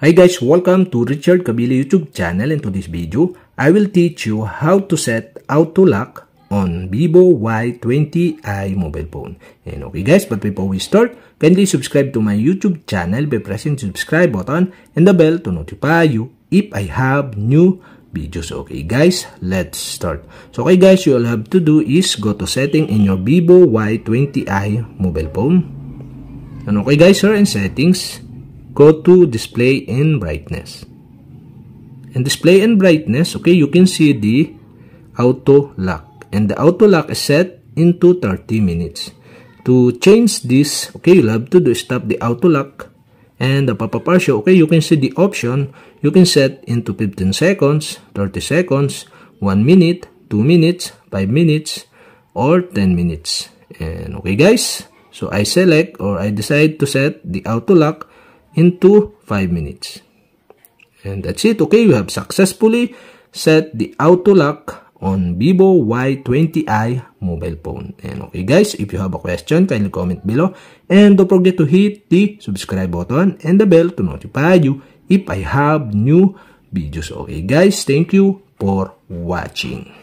Hi guys, welcome to Richard Kabili YouTube channel. In today's video, I will teach you how to set auto lock on Vivo Y20i mobile phone. And okay guys, but before we start, kindly subscribe to my YouTube channel by pressing subscribe button and the bell to notify you if I have new videos. Okay guys, let's start. So okay guys, you all have to do is go to setting in your Vivo Y20i mobile phone. And okay guys, here in settings, go to display and brightness. And display and brightness, okay, you can see the auto lock. And the auto lock is set into 30 minutes. To change this, okay, you'll have to do stop the auto lock and the pop-up show, okay, you can see the option, you can set into 15 seconds, 30 seconds, 1 minute, 2 minutes, 5 minutes, or 10 minutes. And okay guys, so I select or I decide to set the auto lock into 5 minutes. And that's it. Okay, you have successfully set the auto lock on Vivo Y20i mobile phone. And okay guys, if you have a question, kindly comment below. And don't forget to hit the subscribe button and the bell to notify you if I have new videos. Okay guys, thank you for watching.